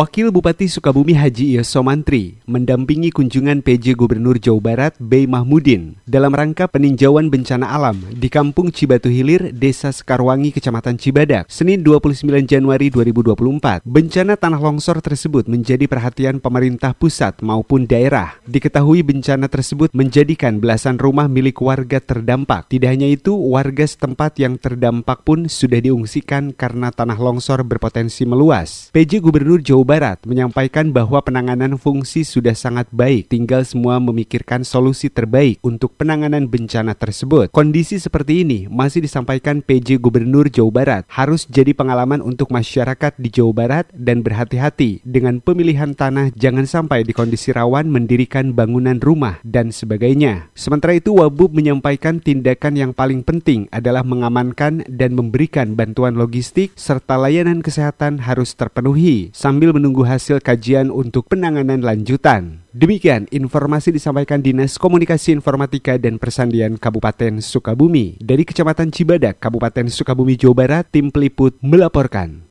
Wakil Bupati Sukabumi Haji Yoso Mantri mendampingi kunjungan PJ Gubernur Jawa Barat Bey Mahmudin dalam rangka peninjauan bencana alam di Kampung Cibatu Hilir, Desa Sekarwangi, Kecamatan Cibadak, Senin 29 Januari 2024. Bencana tanah longsor tersebut menjadi perhatian pemerintah pusat maupun daerah. Diketahui bencana tersebut menjadikan belasan rumah milik warga terdampak. Tidak hanya itu, warga setempat yang terdampak pun sudah diungsikan karena tanah longsor berpotensi meluas. PJ Gubernur Jawa Barat menyampaikan bahwa penanganan fungsi sudah sangat baik, tinggal semua memikirkan solusi terbaik untuk penanganan bencana tersebut. Kondisi seperti ini masih disampaikan PJ Gubernur Jawa Barat harus jadi pengalaman untuk masyarakat di Jawa Barat dan berhati-hati dengan pemilihan tanah jangan sampai di kondisi rawan mendirikan bangunan rumah dan sebagainya. Sementara itu Wabub menyampaikan tindakan yang paling penting adalah mengamankan dan memberikan bantuan logistik serta layanan kesehatan harus terpenuhi sambil sambil menunggu hasil kajian untuk penanganan lanjutan. Demikian informasi disampaikan Dinas Komunikasi Informatika dan Persandian Kabupaten Sukabumi. Dari Kecamatan Cibadak, Kabupaten Sukabumi, Jawa Barat, tim peliput melaporkan.